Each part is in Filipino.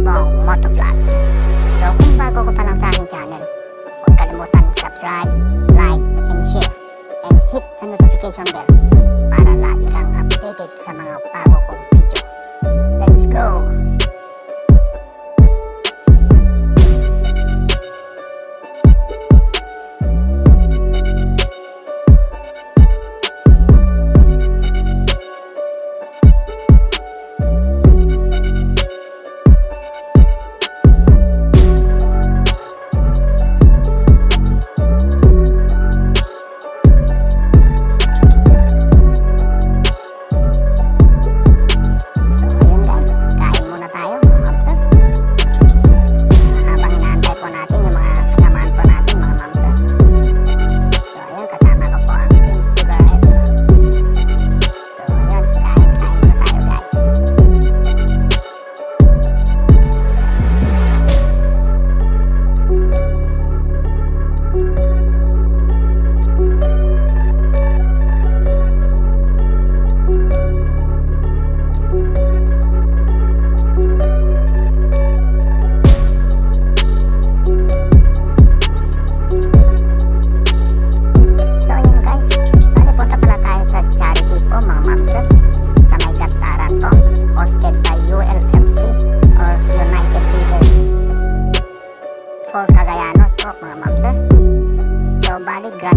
Bong Motovlog. So kung bago ka pa lang sa aking channel, huwag kalimutan subscribe, like, and share, and hit the notification bell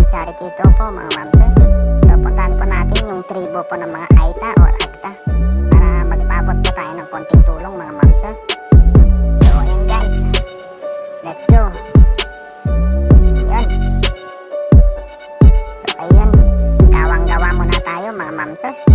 charity ito po mga mamsir. So puntahan po natin yung tribo po ng mga Aita or Agta para magpabot po tayo ng konting tulong mga mamsir. So ayun guys, let's go! Yun. So ayun, gawang-gawa muna tayo mga mamsir.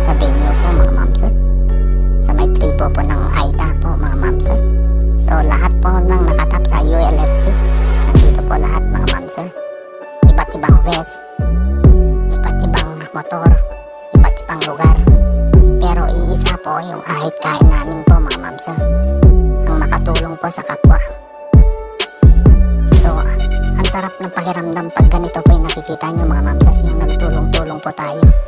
Na pala tayo sa venue po mga mamsir. Sa may tribo po ng Aita po mga mamsir. So lahat po ng nakatap sa ULFC. Nandito po lahat mga mamsir. Iba't ibang vest. Iba't ibang motor. Iba't ibang lugar. Pero iisa po yung ahit kain namin po mga mamsir. Ang makatulong po sa kapwa. So, ang sarap ng pakiramdam pag ganito po yung nakikita nyo mga mamsir, yung nagtulong-tulong po tayo.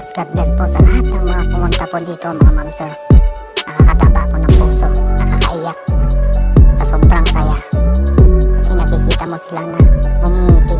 Bless, God bless po sa lahat ng mga pumunta po dito mga mamsir. Nakakataba po ng puso, nakakaiyak sa sobrang saya. Kasi nakikita mo sila na bumingiti.